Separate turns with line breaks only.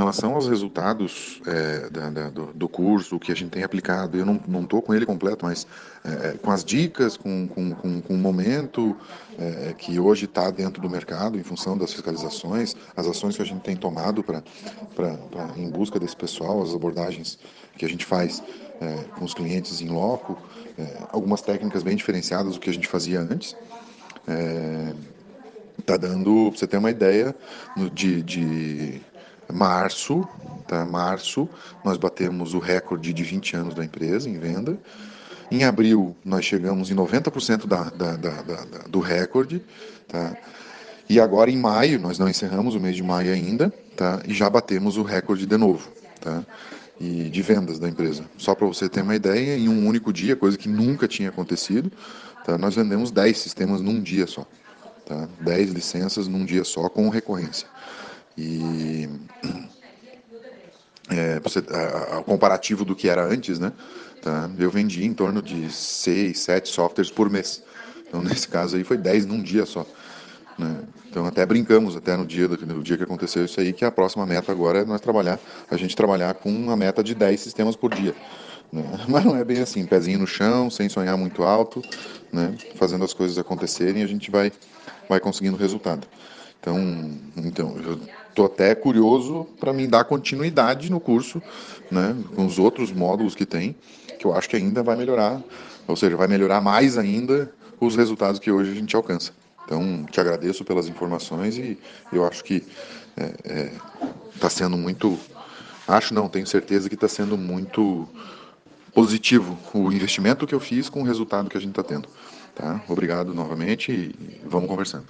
relação aos resultados é, da, da, do, do, curso, o que a gente tem aplicado, eu não estou com ele completo, mas é, com as dicas, com, com, com, com o momento é, que hoje está dentro do mercado, em função das fiscalizações, as ações que a gente tem tomado pra, pra, pra em busca desse pessoal, as abordagens que a gente faz é, com os clientes em loco, é, algumas técnicas bem diferenciadas do que a gente fazia antes. É, tá dando, pra você ter uma ideia, de, de março, tá? Março, nós batemos o recorde de 20 anos da empresa em venda. Em abril, nós chegamos em 90% da, da, da, da, do recorde, tá? E agora em maio, nós não encerramos o mês de maio ainda, tá? E já batemos o recorde de novo, tá? E de vendas da empresa. Só para você ter uma ideia, em um único dia, coisa que nunca tinha acontecido, tá? Nós vendemos 10 sistemas num dia só, tá? 10 licenças num dia só com recorrência. E é, o comparativo do que era antes, né? Tá? Eu vendi em torno de 6, 7 softwares por mês. Então, nesse caso aí, foi 10 num dia só. Né? Então, até brincamos até no dia, no dia que aconteceu isso aí, que a próxima meta agora é nós trabalhar, a gente trabalhar com uma meta de 10 sistemas por dia. Né? Mas não é bem assim, pezinho no chão, sem sonhar muito alto, né? fazendo as coisas acontecerem, a gente vai, vai conseguindo resultado. Então, então eu estou até curioso para me dar continuidade no curso, né, com os outros módulos que tem, que eu acho que ainda vai melhorar, ou seja, vai melhorar mais ainda os resultados que hoje a gente alcança. Então, te agradeço pelas informações e eu acho que está é, é, sendo muito, acho não, tenho certeza que está sendo muito positivo o investimento que eu fiz com o resultado que a gente está tendo. Tá? Obrigado novamente e vamos conversando.